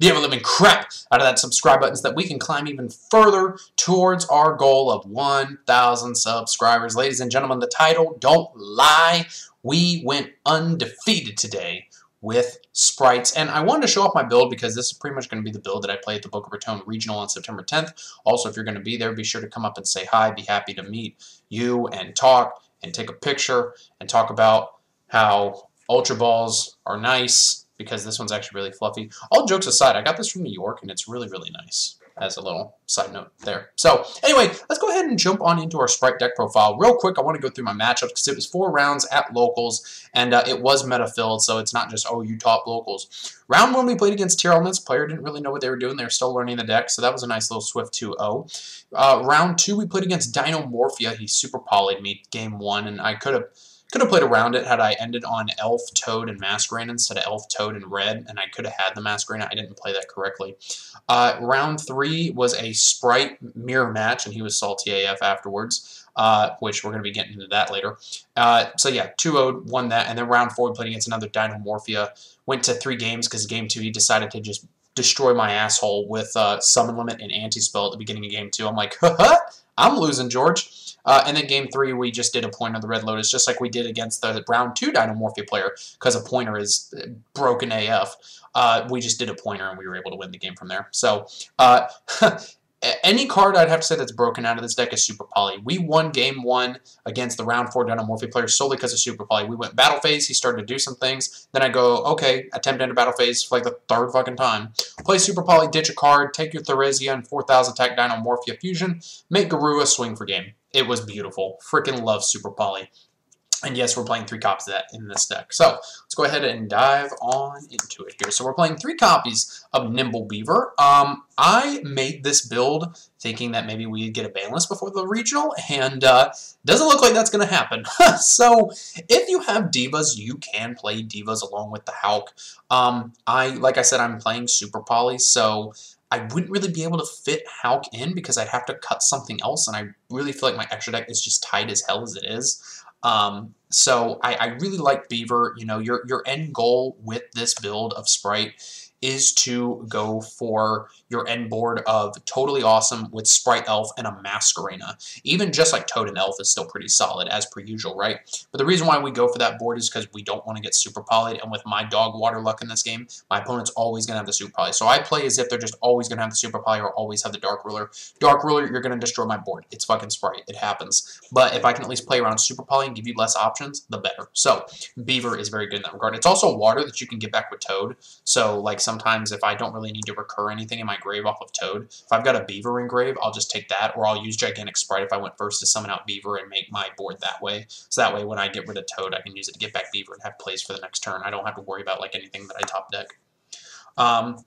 the ever-living crap out of that subscribe button so that we can climb even further towards our goal of 1,000 subscribers. Ladies and gentlemen, the title, don't lie, we went undefeated today with sprights. And I wanted to show off my build because this is pretty much going to be the build that I play at the Boca Raton Regional on September 10th. Also, if you're going to be there, be sure to come up and say hi. Be happy to meet you and talk and take a picture and talk about how Ultra Balls are nice because this one's actually really fluffy. All jokes aside, I got this from New York and it's really, really nice as a little side note there. So anyway, let's go ahead and jump on into our Spright deck profile. Real quick, I want to go through my matchups because it was four rounds at locals, and uh, it was meta-filled, so it's not just, oh, you top locals. Round one, we played against Tearlaments. Player didn't really know what they were doing. They were still learning the deck, so that was a nice little swift 2-0. Uh, round two, we played against Dinomorphia. He super polyed me game one, and I could have could have played around it had I ended on Elf, Toad, and Masquerena instead of Elf, Toad, and Red, and I could have had the Masquerena. I didn't play that correctly. Uh, round three was a Spright mirror match, and he was salty AF afterwards, uh, which we're going to be getting into that later. Uh, so yeah, 2-0, won that, and then round four we played against another Dinomorphia. Went to three games because game two he decided to just destroy my asshole with uh, Summon Limit and Anti-Spell at the beginning of game two. I'm like, I'm losing, George. Uh, and then game three, we just did Appointer of the Red Lotus, just like we did against the round two Dinomorphia player, because a pointer is uh, broken AF. Uh, we just did a pointer, and we were able to win the game from there. So, uh, any card I'd have to say that's broken out of this deck is Super Poly. We won game one against the round four Dinomorphia player solely because of Super Poly. We went battle phase, he started to do some things, then I go, okay, attempt into battle phase for like the third fucking time. Play Super Poly, ditch a card, take your Therizia and 4000 attack Dinomorphia fusion, make Garura swing for game. It was beautiful. Freaking love Super Poly. And yes, we're playing three copies of that in this deck. So let's go ahead and dive on into it here. So we're playing three copies of Nimble Beaver. Um, I made this build thinking that maybe we'd get a banlist before the regional, and uh, doesn't look like that's going to happen. so if you have divas, you can play divas along with the Hulk. Um, I, like I said, I'm playing Super Poly, so I wouldn't really be able to fit Hulk in because I'd have to cut something else, and I really feel like my extra deck is just tight as hell as it is. Um, so I, I really like Beaver. You know, your your end goal with this build of Spright is to go for your end board of Toadally Awesome with Spright Elf and a Masquerena. Even just like Toad and Elf is still pretty solid, as per usual, right? But the reason why we go for that board is because we don't want to get super polyed, and with my dog water luck in this game, my opponent's always going to have the super poly. So I play as if they're just always going to have the super poly or always have the Dark Ruler. Dark Ruler, you're going to destroy my board. It's fucking Spright. It happens. But if I can at least play around super poly and give you less options, the better. So Beaver is very good in that regard. It's also water that you can get back with Toad. So like sometimes if I don't really need to recur anything in my grave off of Toad, if I've got a Beaver in grave, I'll just take that, or I'll use Gigantic Spright if I went first to summon out Beaver and make my board that way. So that way when I get rid of Toad, I can use it to get back Beaver and have plays for the next turn. I don't have to worry about like anything that I top deck. Um,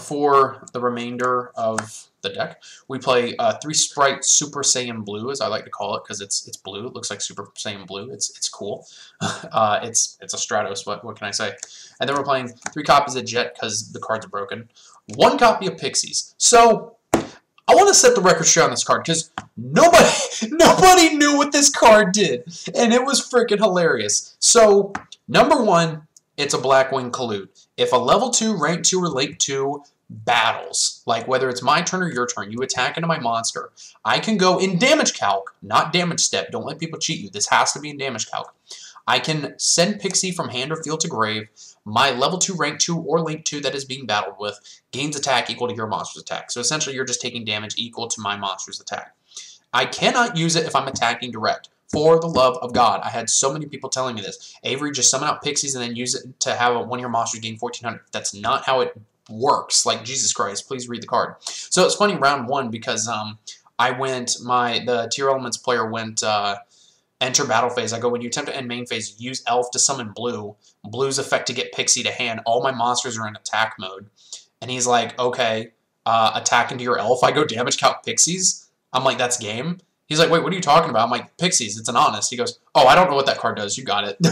for the remainder of the deck. We play uh, three Spright Super Saiyan Blue, as I like to call it, because it's it's blue. It looks like Super Saiyan Blue. It's it's cool. uh, it's it's a Stratos. What what can I say? And then we're playing three copies of Jet because the cards are broken. One copy of Pixies. So I want to set the record straight on this card because nobody nobody knew what this card did, and it was freaking hilarious. So number one, it's a Blackwing Kalut. If a level two, rank two, or late two battles, like whether it's my turn or your turn, you attack into my monster, I can go in damage calc, not damage step. Don't let people cheat you. This has to be in damage calc. I can send Pixie from hand or field to grave. My level 2, rank 2, or link 2 that is being battled with gains attack equal to your monster's attack. So essentially you're just taking damage equal to my monster's attack. I cannot use it if I'm attacking direct. For the love of God. I had so many people telling me this. Avery, just summon out pixies and then use it to have one of your monsters gain 1400. That's not how it works. Like, Jesus Christ, please read the card. So it's funny, round one, because um, I went, my, the tearlaments player went, uh, enter battle phase. I go, when you attempt to end main phase, use elf to summon blue. Blue's effect to get pixie to hand. All my monsters are in attack mode. And he's like, okay, uh, attack into your elf. I go damage calc pixies. I'm like, that's game. He's like, wait, what are you talking about? I'm like, pixies, it's an honest. He goes, oh, I don't know what that card does. You got it.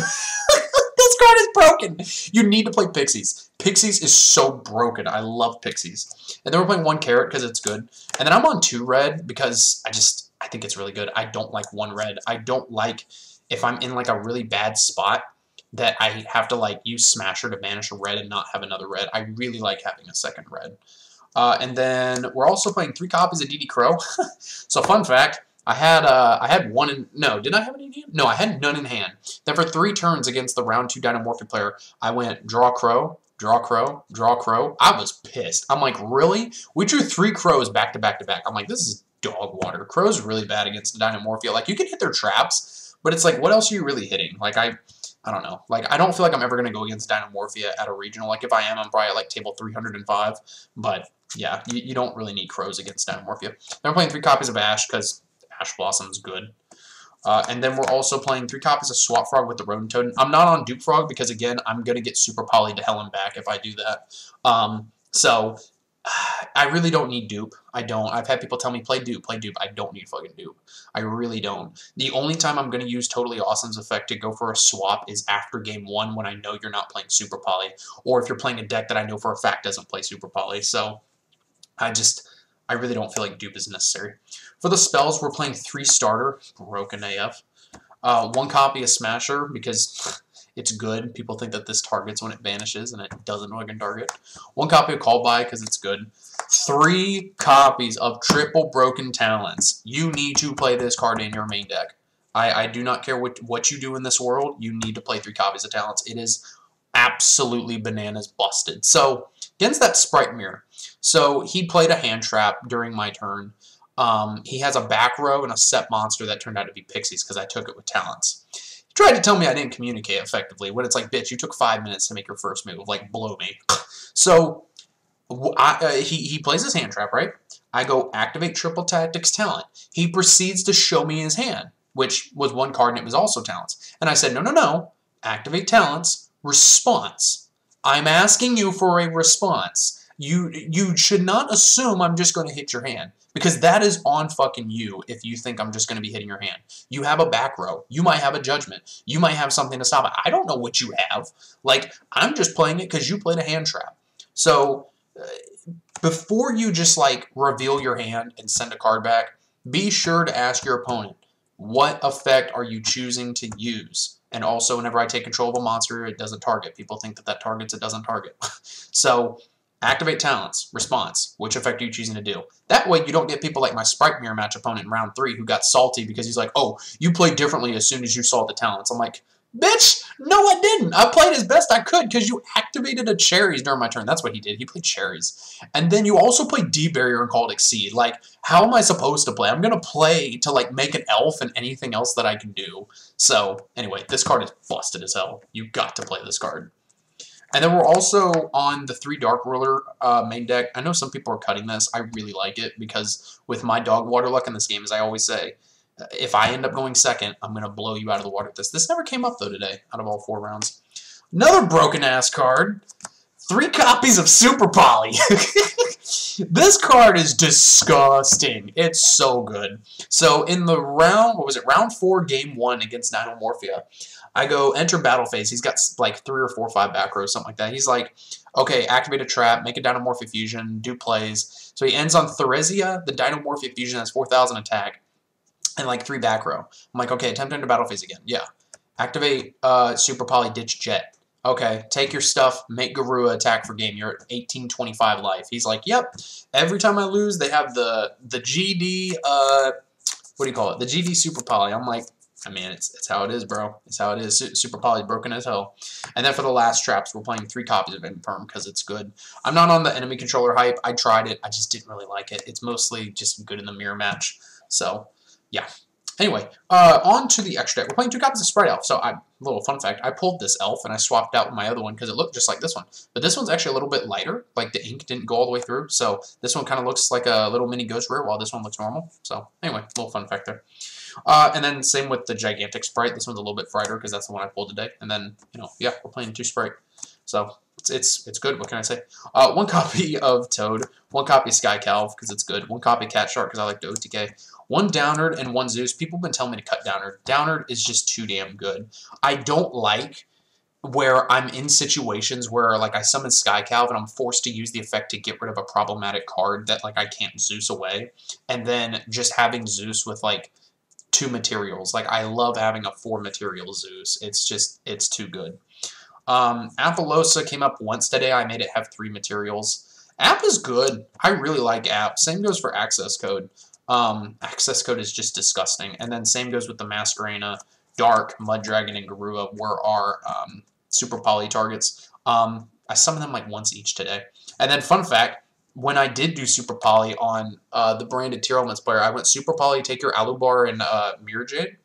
this card is broken. You need to play pixies. Pixies is so broken. I love pixies. And then we're playing one carrot because it's good. And then I'm on two red because I just I think it's really good. I don't like one red. I don't like if I'm in like a really bad spot that I have to like use Smasher to banish a red and not have another red. I really like having a second red. Uh, and then we're also playing three copies of DD Crow. so fun fact, I had uh, I had one in no, did I have any in hand? No, I had none in hand. Then for three turns against the round two Dinomorphia player, I went draw Crow, draw Crow, draw Crow. I was pissed. I'm like, really? We drew three Crows back to back to back. I'm like, this is dog water. Crow's really bad against the Dinomorphia. Like you can hit their traps, but it's like, what else are you really hitting? Like I I don't know. Like, I don't feel like I'm ever going to go against Dinomorphia at a regional. Like, if I am, I'm probably at, like, table 305. But, yeah, you, you don't really need Crows against Dinomorphia. Then we're playing three copies of Ash, because Ash Blossom's good. Uh, and then we're also playing three copies of Swap Frog with the Ronintoadin. I'm not on Dupe Frog, because, again, I'm going to get super poly to hell and back if I do that. Um, so, I really don't need dupe. I don't. I've had people tell me, play dupe, play dupe. I don't need fucking dupe. I really don't. The only time I'm going to use Toadally Awesome's effect to go for a swap is after game one when I know you're not playing Super Poly, or if you're playing a deck that I know for a fact doesn't play Super Poly. So, I just, I really don't feel like dupe is necessary. For the spells, we're playing three starter, broken AF. Uh, one copy of Smasher, because it's good. People think that this targets when it vanishes, and it doesn't fucking target. One copy of Call By, because it's good. Three copies of Triple Broken Talents. You need to play this card in your main deck. I, I do not care what, what you do in this world. You need to play three copies of Talents. It is absolutely bananas busted. So, against that Spright Mirror. So, he played a hand trap during my turn. Um, he has a back row and a set monster that turned out to be Pixies because I took it with Talents. He tried to tell me I didn't communicate effectively when it's like, bitch, you took five minutes to make your first move. Like, blow me. so, I, uh, he, he plays his hand trap, right? I go activate triple tactics talent. He proceeds to show me his hand, which was one card and it was also talents. And I said, no, no, no. Activate talents, response. I'm asking you for a response. You you should not assume I'm just going to hit your hand because that is on fucking you if you think I'm just going to be hitting your hand. You have a back row. You might have a judgment. You might have something to stop it. I don't know what you have. Like I'm just playing it because you played a hand trap. So uh, before you just like reveal your hand and send a card back, be sure to ask your opponent what effect are you choosing to use. And also, whenever I take control of a monster, it doesn't target. People think that that targets, it doesn't target. so Activate talents. Response. Which effect are you choosing to do? That way you don't get people like my Spright Mirror match opponent in round three who got salty because he's like, oh, you played differently as soon as you saw the talents. I'm like, bitch, no I didn't. I played as best I could because you activated a cherries during my turn. That's what he did. He played cherries. And then you also played Deep Barrier and called Exceed. Like, how am I supposed to play? I'm going to play to, like, make an elf and anything else that I can do. So, anyway, this card is busted as hell. You got to play this card. And then we're also on the three Dark Ruler uh, main deck. I know some people are cutting this. I really like it because with my dog water luck in this game, as I always say, if I end up going second, I'm going to blow you out of the water with this. This never came up, though, today, out of all four rounds. Another broken-ass card. Three copies of Super Poly. this card is disgusting. It's so good. So in the round, what was it, round four, game one against Dinomorphia, I go enter battle phase. He's got like three or four or five back rows, something like that. He's like, okay, activate a trap, make a Dynamorphic Fusion, do plays. So he ends on Therizia. The Dynamorphic Fusion has 4,000 attack and like three back row. I'm like, okay, attempt enter battle phase again. Yeah. Activate uh, Super Poly Ditch Jet. Okay, take your stuff, make Garura attack for game. You're at 1825 life. He's like, yep. Every time I lose, they have the the GD, uh, what do you call it? The GD Super Poly. I'm like, I mean, it's, it's how it is, bro. It's how it is. Super Poly broken as hell. And then for the last traps, we're playing three copies of Imperm because it's good. I'm not on the enemy controller hype. I tried it. I just didn't really like it. It's mostly just good in the mirror match. So, yeah. Anyway, uh, on to the extra deck. We're playing two copies of Spright Elf. So, I, little fun fact, I pulled this elf and I swapped out my other one because it looked just like this one. But this one's actually a little bit lighter. Like, the ink didn't go all the way through. So, this one kind of looks like a little mini Ghost Rare while this one looks normal. So, anyway, little fun fact there. Uh, and then same with the Gigantic Spright. This one's a little bit brighter because that's the one I pulled today. And then, you know, yeah, we're playing two Spright. So it's it's, it's good. What can I say? Uh, one copy of Toad, one copy Sky Calv because it's good, one copy Cat Shark because I like the OTK, one Downerd and one Zeus. People have been telling me to cut Downerd. Downerd is just too damn good. I don't like where I'm in situations where like I summon Sky Calv and I'm forced to use the effect to get rid of a problematic card that like I can't Zeus away, and then just having Zeus with like two materials. Like, I love having a four material Zeus. It's just, it's too good. Um, Apollousa came up once today. I made it have three materials. App is good. I really like app. Same goes for access code. Um, access code is just disgusting. And then same goes with the Masquerena, Dark, Mudragon, and Garura were our um, super poly targets. Um, I summoned them like once each today. And then fun fact, when I did do super poly on uh, the branded tearlaments player, I went super poly, take your Alubar and uh, Mirror Jade.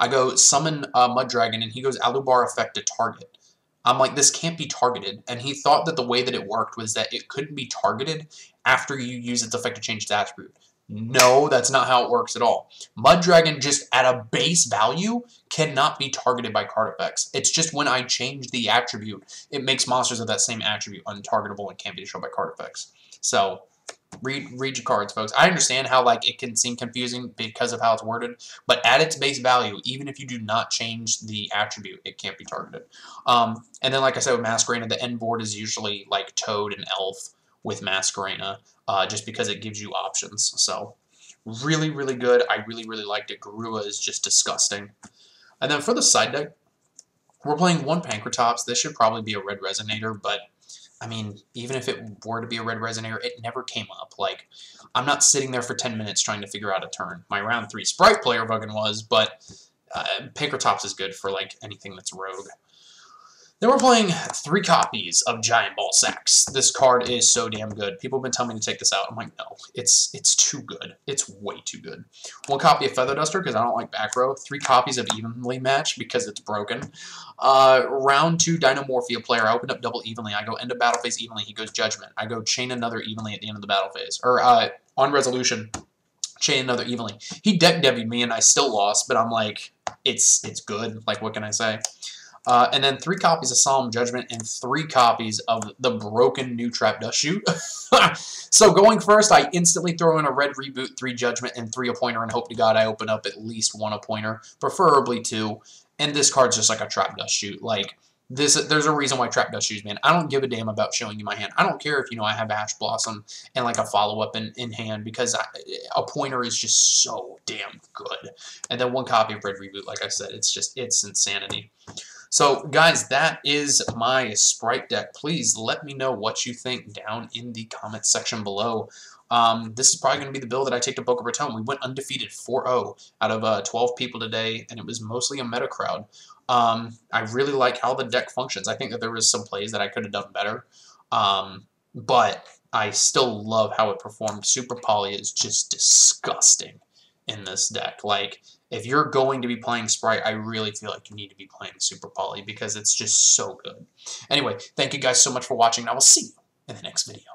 I go summon uh, Mud Dragon, and he goes Alubar effect to target. I'm like, this can't be targeted. And he thought that the way that it worked was that it couldn't be targeted after you use its effect to change its attribute. No, that's not how it works at all. Mudragon, just at a base value, cannot be targeted by card effects. It's just when I change the attribute, it makes monsters of that same attribute untargetable and can't be destroyed by card effects. So, read read your cards, folks. I understand how like it can seem confusing because of how it's worded, but at its base value, even if you do not change the attribute, it can't be targeted. Um, and then, like I said, with Masquerena, the end board is usually like Toad and Elf with Masquerena, uh, just because it gives you options. So, really, really good. I really, really liked it. Garura is just disgusting. And then for the side deck, we're playing one Pankratops. This should probably be a red Resonator, but I mean, even if it were to be a red Resonator, it never came up. Like, I'm not sitting there for 10 minutes trying to figure out a turn. My round 3 Spright player fucking was, but uh, Pankratops is good for, like, anything that's rogue. Then we're playing three copies of Giant Ball Sacks. This card is so damn good. People have been telling me to take this out. I'm like, no, it's it's too good. It's way too good. One copy of Feather Duster because I don't like back row. Three copies of Evenly Match because it's broken. Uh, round two Dinomorphia player. I opened up double evenly. I go end of battle phase evenly. He goes Judgment. I go chain another evenly at the end of the battle phase. Or uh, on resolution, chain another evenly. He deck debied me and I still lost, but I'm like, it's it's good. Like, what can I say? Uh, and then three copies of Solemn Judgment and three copies of the broken new Trap Dust Shoot. so going first, I instantly throw in a red reboot, three Judgment, and three Appointer, and hope to God I open up at least one Appointer, preferably two. And this card's just like a Trap Dust Shoot. Like, this, there's a reason why Trap Dust Shoes, man. I don't give a damn about showing you my hand. I don't care if you know I have Ash Blossom and like a follow-up in, in hand because I, pointer is just so damn good. And then one copy of Red Reboot, like I said, it's just, it's insanity. So, guys, that is my Spright deck. Please let me know what you think down in the comment section below. Um, this is probably going to be the build that I take to Boca Raton. We went undefeated 4-0 out of uh, 12 people today, and it was mostly a meta crowd. Um, I really like how the deck functions. I think that there was some plays that I could have done better, um, but I still love how it performed. Super Poly is just disgusting in this deck. Like, if you're going to be playing Spright, I really feel like you need to be playing Super Poly because it's just so good. Anyway, thank you guys so much for watching, and I will see you in the next video.